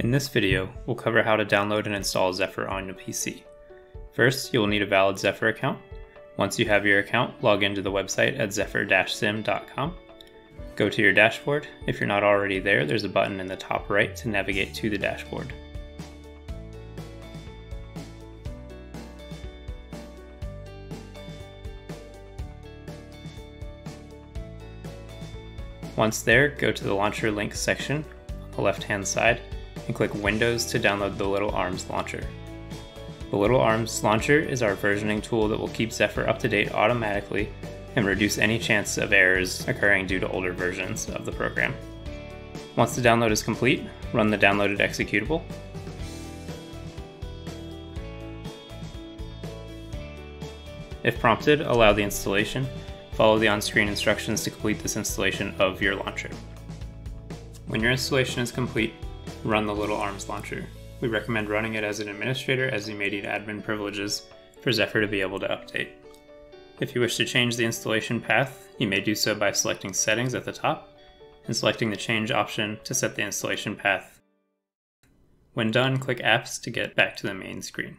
In this video, we'll cover how to download and install Zephyr on your PC. First, you will need a valid Zephyr account. Once you have your account, log into the website at zephyr-sim.com. Go to your dashboard. If you're not already there, there's a button in the top right to navigate to the dashboard. Once there, go to the Launcher link section on the left hand side and click Windows to download the Little Arms launcher. The Little Arms launcher is our versioning tool that will keep Zephyr up to date automatically and reduce any chance of errors occurring due to older versions of the program. Once the download is complete, run the downloaded executable. If prompted, allow the installation. Follow the on-screen instructions to complete this installation of your launcher. When your installation is complete, run the Little Arms launcher. We recommend running it as an administrator as you may need admin privileges for Zephyr to be able to update. If you wish to change the installation path, you may do so by selecting Settings at the top and selecting the Change option to set the installation path. When done, click Apps to get back to the main screen.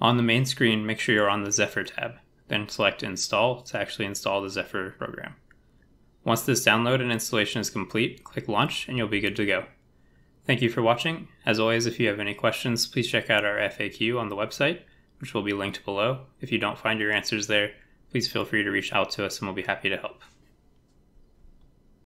On the main screen, make sure you're on the Zephyr tab, then select Install to actually install the Zephyr program. Once this download and installation is complete, click Launch and you'll be good to go. Thank you for watching. As always, if you have any questions, please check out our FAQ on the website, which will be linked below. If you don't find your answers there, please feel free to reach out to us and we'll be happy to help.